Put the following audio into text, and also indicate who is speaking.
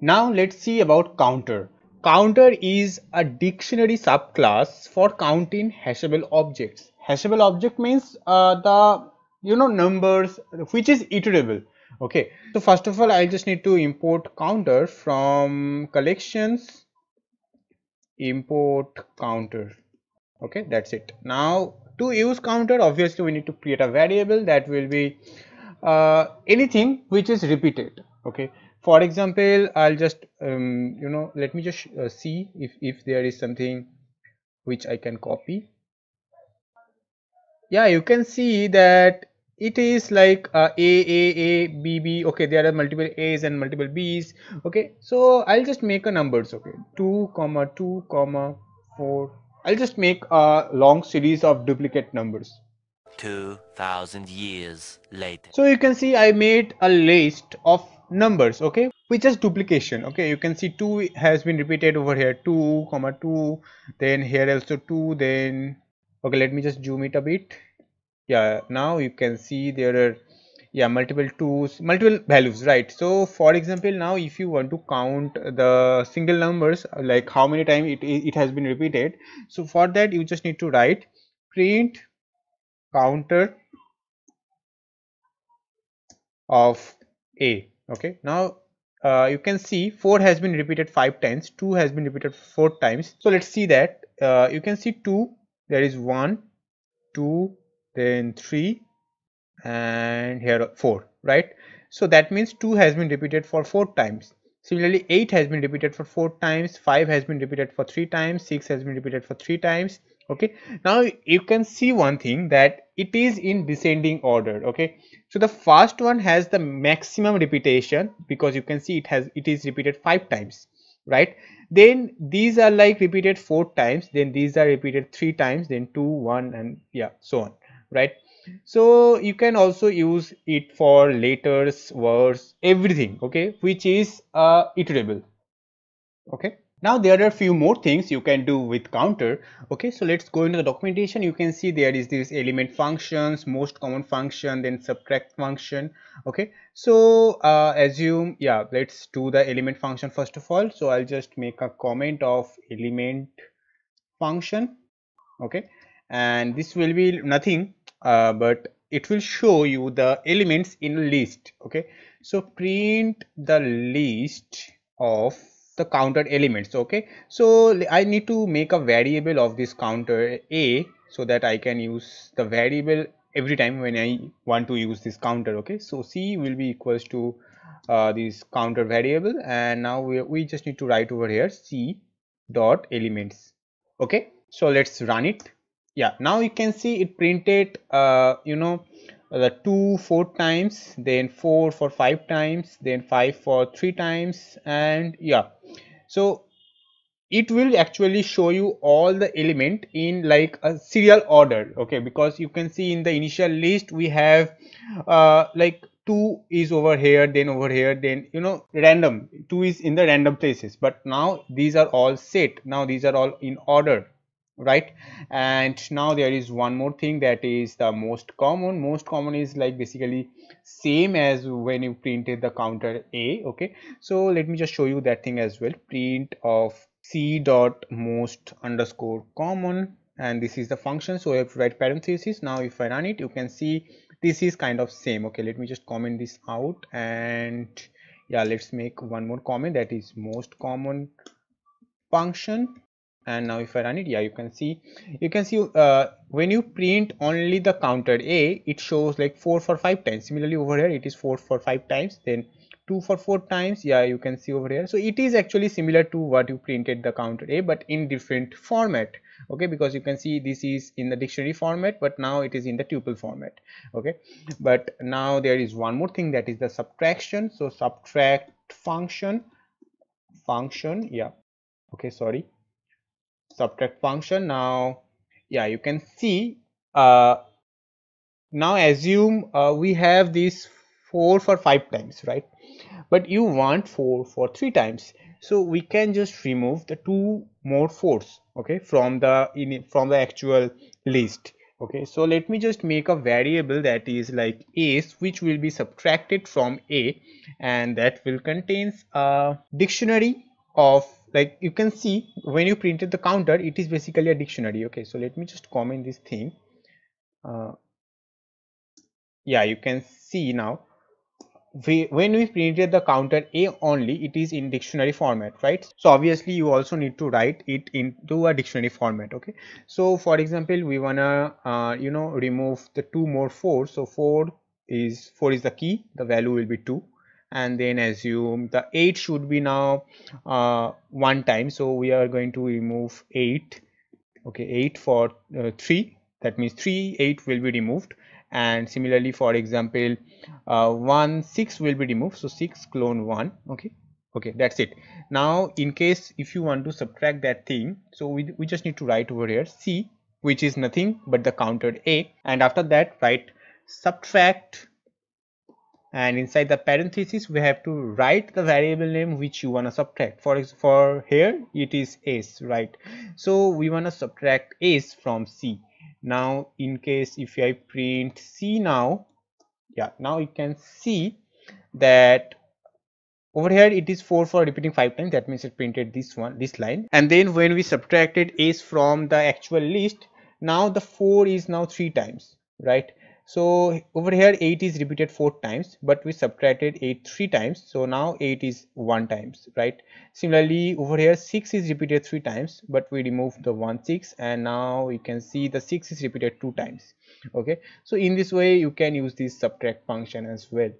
Speaker 1: Now let's see about counter. Counter is a dictionary subclass for counting hashable objects. Hashable object means uh, the you know numbers which is iterable. Okay, so first of all, I just need to import counter from collections. Import counter. Okay, that's it. Now to use counter, obviously we need to create a variable that will be uh, anything which is repeated. Okay, for example i'll just um, you know let me just uh, see if if there is something which i can copy. Yeah you can see that it is like uh, a a a b b. Okay there are multiple a's and multiple b's. Okay so i'll just make a numbers okay? 2 comma 2 comma 4 i'll just make a long series of duplicate numbers.
Speaker 2: 2000 years later.
Speaker 1: So you can see i made a list of numbers okay? Which is duplication okay? You can see 2 has been repeated over here 2 comma 2 then here also 2 then okay let me just zoom it a bit. Yeah now you can see there are yeah multiple twos multiple values right? So for example now if you want to count the single numbers like how many times it, it has been repeated so for that you just need to write print counter of a okay now uh, you can see 4 has been repeated 5 times 2 has been repeated 4 times. So let's see that uh, you can see 2 there is 1 2 then 3 and here 4 right? So that means 2 has been repeated for 4 times. Similarly 8 has been repeated for 4 times 5 has been repeated for 3 times 6 has been repeated for 3 times. Okay now you can see one thing that it is in descending order okay? So the first one has the maximum repetition because you can see it has it is repeated five times right? Then these are like repeated four times then these are repeated three times then two one and yeah so on right? So you can also use it for letters words everything okay? Which is uh iterable okay now there are a few more things you can do with counter. Okay so let's go into the documentation. You can see there is this element functions most common function then subtract function. Okay so uh, assume yeah let's do the element function first of all. So i'll just make a comment of element function. Okay and this will be nothing uh, but it will show you the elements in a list. Okay so print the list of the counter elements okay? So i need to make a variable of this counter a so that i can use the variable every time when i want to use this counter okay? So c will be equals to uh, this counter variable and now we, we just need to write over here c dot elements okay? So let's run it. Yeah now you can see it printed uh, you know the 2 4 times then 4 for 5 times then 5 for 3 times and yeah. So it will actually show you all the element in like a serial order okay? Because you can see in the initial list we have uh, like 2 is over here then over here then you know random. 2 is in the random places. But now these are all set. Now these are all in order right? And now there is one more thing that is the most common. Most common is like basically same as when you printed the counter a okay? So let me just show you that thing as well. Print of c dot most underscore common. And this is the function. So i have to write parentheses now if i run it you can see this is kind of same okay? Let me just comment this out. And yeah let's make one more comment that is most common function and now if I run it yeah you can see you can see uh, when you print only the counter a it shows like 4 for 5 times. Similarly over here it is 4 for 5 times then 2 for 4 times. Yeah you can see over here. So it is actually similar to what you printed the counter a but in different format. Okay because you can see this is in the dictionary format but now it is in the tuple format. Okay but now there is one more thing that is the subtraction. So subtract function function yeah. Okay sorry subtract function. Now yeah you can see uh, now assume uh, we have this 4 for 5 times right? But you want 4 for 3 times. So we can just remove the two more 4s okay from the in from the actual list okay? So let me just make a variable that is like ace which will be subtracted from a and that will contains a dictionary of like you can see when you printed the counter it is basically a dictionary. Okay so let me just comment this thing. Uh, yeah you can see now. We, when we printed the counter a only it is in dictionary format right? So obviously you also need to write it into a dictionary format okay? So for example we wanna uh, you know remove the two more four so four is four is the key the value will be two and then assume the 8 should be now uh, one time. So we are going to remove 8 okay 8 for uh, 3 that means 3 8 will be removed. And similarly for example uh, 1 6 will be removed. So 6 colon 1 okay okay that's it. Now in case if you want to subtract that thing so we, we just need to write over here c which is nothing but the counted a. And after that write subtract and inside the parenthesis we have to write the variable name which you want to subtract. For for here it is s right? So we want to subtract s from c. Now in case if i print c now yeah now you can see that over here it is 4 for repeating 5 times. That means it printed this one this line. And then when we subtracted s from the actual list now the 4 is now 3 times right so over here 8 is repeated 4 times but we subtracted 8 3 times. So now 8 is 1 times right? Similarly over here 6 is repeated 3 times but we remove the 1 6 and now you can see the 6 is repeated 2 times okay? So in this way you can use this subtract function as well